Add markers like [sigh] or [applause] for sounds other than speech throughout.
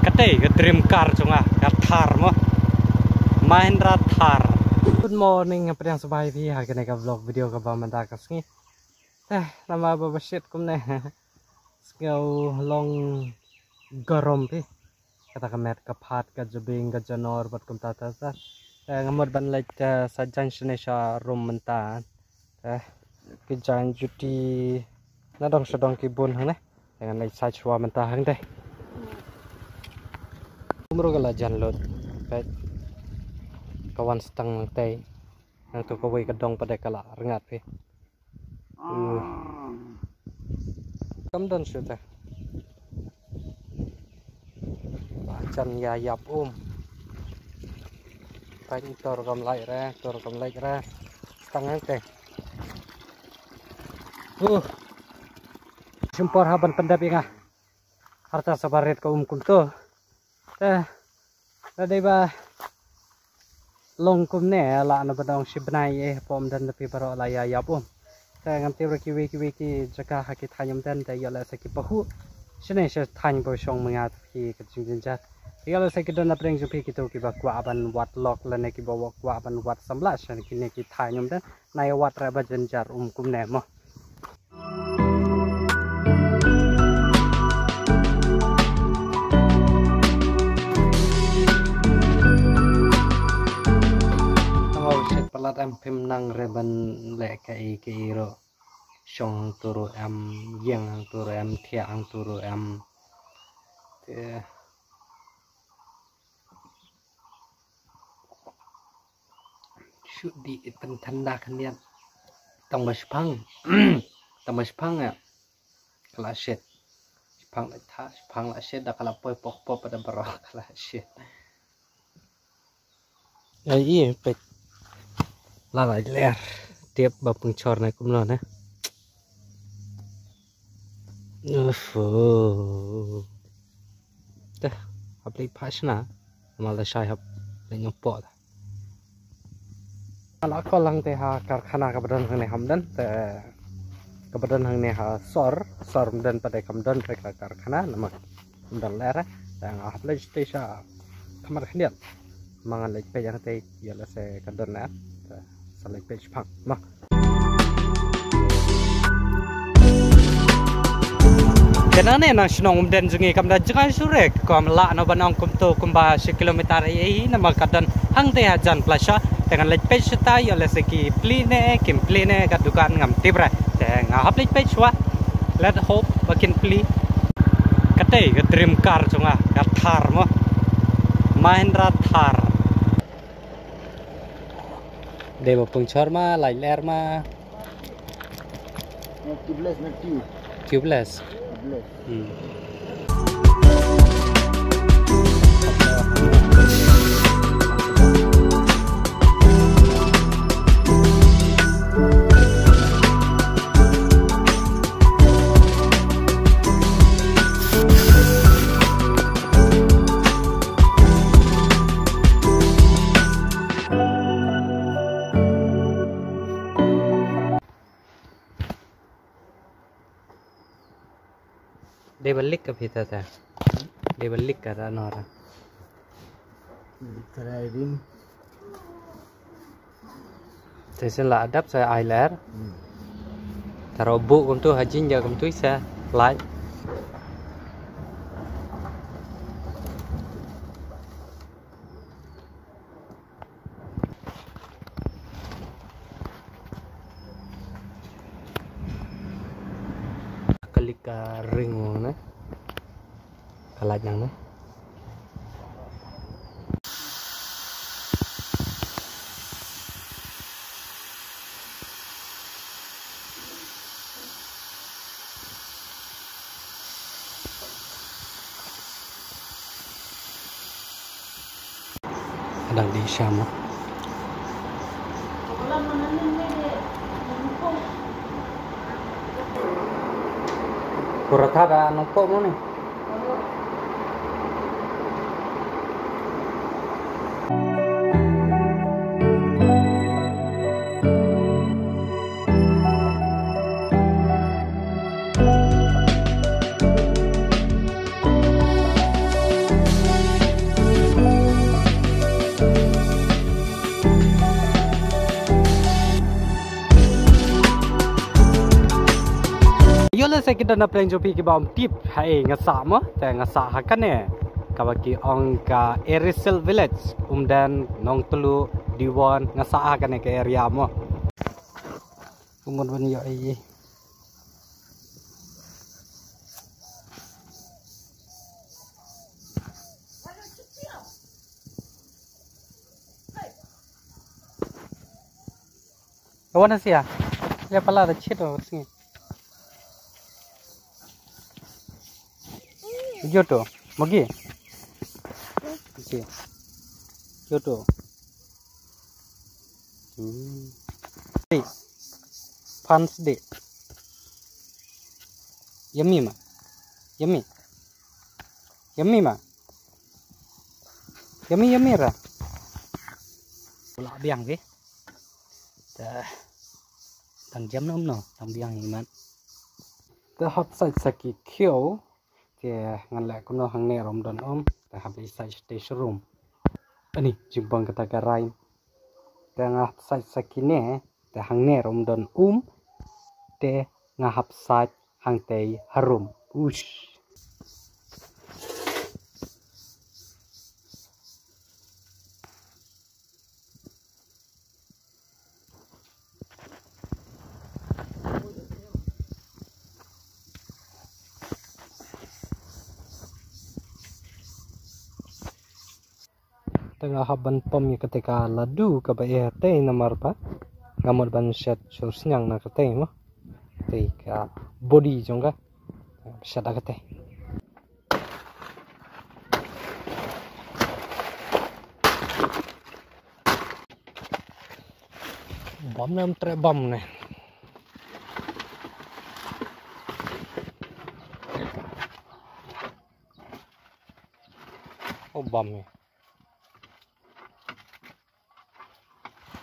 Kate ke dream car chunga ka Thar mo Mahindra Thar. Good morning apa yang sebaik pi ha kene ka vlog video ka ba manda ka sngi Eh nama ba shit kum ne Skau long garom pi kata ka met ka phat ka jabing ka janor bat kum ta ta sa ngamot ban lek sa junction sha rum menta eh ki jan juti na dong sedong ki bun hang ne dengan lek sa chwa menta hang deh umro gala jan lot pet kawan seteng tei. Nang tu kawai kedong pada kala rengat pe uh kam don sudah. Bacan ya yap um bánh tor cầm lại ra tor cầm lại ra tăng ang teh uh. Simpor haban pendap inga. Harta sabaret ka um kumto eh ada ba long kum ne la na badang shibnai eh pom dan tapi baro la ya ya pom ta ngam te ki wi ki wi ki jaka ha ki thanyam dan ta sa ki pahu shine she thany bo shong mga ki ka jing jin Tinggal saya kita nak pergi jupi kita kita kuat aban wat lock lene kita bawa kuat aban wat sebelas dan kini kita hanyum dan naik wat raba jenjar um kum nemo. Mau set pelat em pim nang reban lek kai kai ro. Shong turu em yang turu em tiang turu em. Yeah. shoot di itan tanda kanian tang mas pang tang [clears throat] mas pang ya kala shit pang la ta pang la shit da kala poi pok pok pada baro [laughs] kala là lại lẻ tiếp bập bằng tròn này cũng là nè phở ta hấp lấy phát nè mà là sai hấp lấy nhóm bọ ta nó có lăng thì ha cả khả năng các bạn hàng này hầm đến ta các bạn hàng này ha sor sor đến bắt đầu cầm đến phải cả cả khả năng mà đến lẻ ra ta hấp lấy tê sa kamar khniel mangan lấy bây giờ thì giờ là sẽ cầm đến lẻ lej pe yang te yala se kadon na sa lej pe phang ma Kenane nang sinong umden jungi kam da jangan surek? Kom la no banong kum to kum ba si kilometer i nama kadan hang te hajan plasha. Dengan lej page ta yo le seki pline kim pline ka dukan ngam tibra te nga hap lej page wa. Let hope bakin pli. Kate ke dream car chunga ka thar mo. Mahindra Thar tubeless na tube. Tubeless. Tubeless. Kita ta. Dia balik ke rana orang. try rim Saya lah adap saya ailer. Taruh bu kum tu hajin ja kum tu like. Kalik ka ring mo na. Kalat yang na. Kadang di Syam. ah. Kurata da nongko mo ni. Wala sa kita na plan jopi ki bam tip hai ngasa mo ta ngasa hakane kabaki ong ka Erisel village umdan nong telu diwan ngasa hakane ke area mo. Ban yo ai. Kawan sih ya? Ya pala ada cito sini. Joto, magi. Oke. Joto. Hmm. Hey. Pans de. Yummy ma. Yummy. Yummy ma. Yummy yummy ra. Pula biang ke. Dah. Tang jam nom no, tang biang himan. The hot side saki kyo. Ke ngan lek kuno hang ne rom don om. The happy side station room. Ani jimbang kata karai. Te ngah side saki ne. Te hang ne rom don um. Te ngahap side hang te harum. Ush. Tengah haban pom ya ketika ladu ke bayar teh nomor pa. Ngamut ban shat sur senyang nak teh mo. Teh ka body jongga shat agak teh bom nam tre bom ne. Oh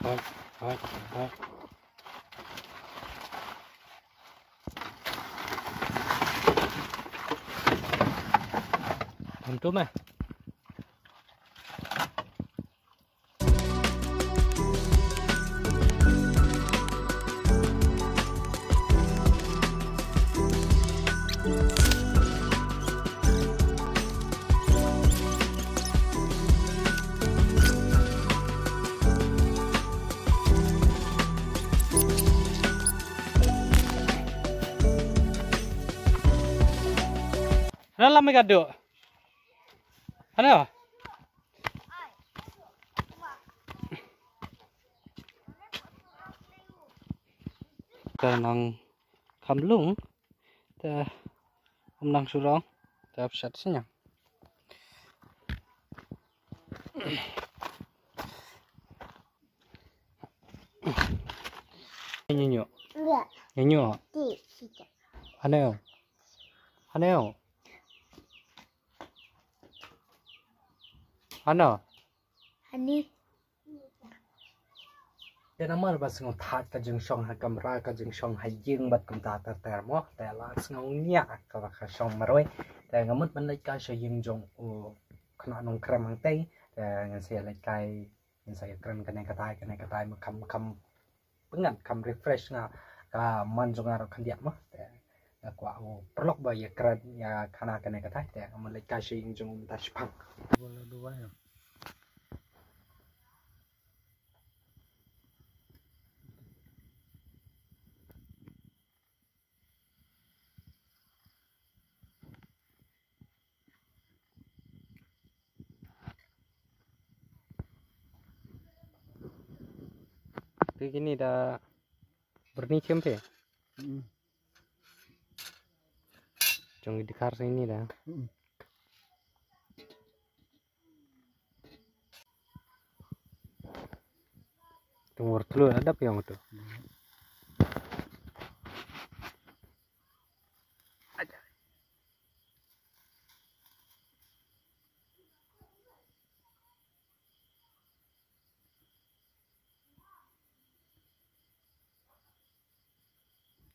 ne Right, nó làm mấy gạt được hắn à cái năng khăm lũng ta hôm năng sưu rong ta ấp sạch xin nhỉ nhỉ nhỉ nhỉ nhỉ anh em anh em 하 나. 아 니. 내가 말 봤 어. 다다 증상 할 감라 가 증상 할 증받 감다 따따 뭐 때라 스노냐 아까 가 쇼마로이 내가 못 만날 가 쇼임 종 어. ក្នុងក្នុងក្រមហ្នឹងទេតែខ្ញុំស្រីលេចកាយខ្ញុំស្រីក្រមកណែកតាយកណែកតាយមកខំខំពឹងខំ refresh ណាកាមនចងរកខណ្ឌមកតែគាត់អូប្រឡប់បើយក្រិនយ៉ាខណាកណែកតាយតែមកលេចកាយជាងជុំតាស្ផាំងវល់ដូចហ្នឹង gini dah berni cempe. Jong di kar ini dah. Tunggu telur ada yang itu? Selemong nih.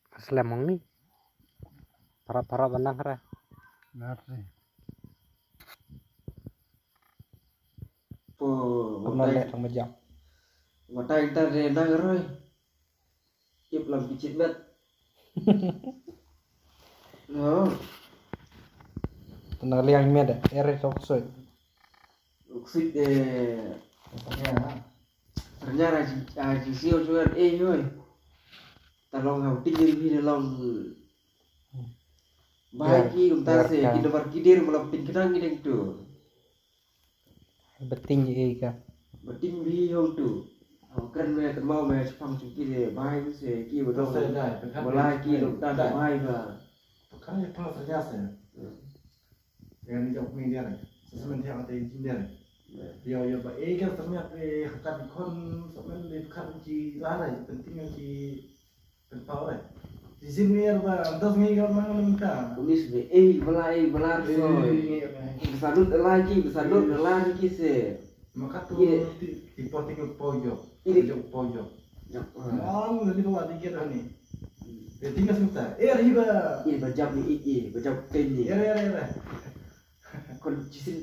Para-para benang ra. Ngerti. Ồ, Hôm một nay tay, lại trong một dọc. một tay ta rè đang rồi. Kịp làm cái chuyện mất. Oh, Tentang liang med ere sok soy. uksit eh ternyata aji aji sio cuman eh yoi. Talong hau tinggi di dalam Baik ki dum tase biarkan. ki dapat kidir malam pin kenang gideng tu. Beting ye ka. Beting bi hau tu. Hau kan me kan mau me sepam ciki de baik se ki bodong. Mulai ki ta baik ba. Kan ya pernah terjadi ya. Dengan jauh media nih. Sesementara yang ada nih. Dia ya ba eh kan ternyata eh hakan kon semen di kan pentau be eh. Belai belar so. Besadut lagi lagi ki se. Maka tuh di pojok. Pojok pojok. Nih. Eh. Riba.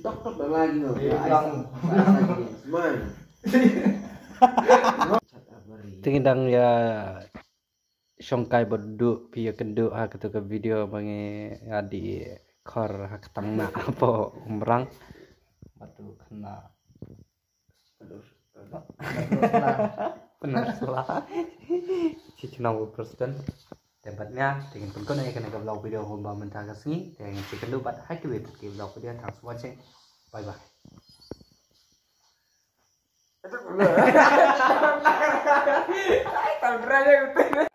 Tok tok lagi. Eh, [laughs] ya songkai bodu piye kendu ha ketu ke video bangi adi kor ha ketang [laughs] na apa umrang. Batu kena. Aduh. benar salah si cenau presiden debatnya dengan pun yang kena ke vlog video homba mentah ke sini dengan si kendu bat hai ke vlog video thanks for watching. Bye bye. Tahu berani aku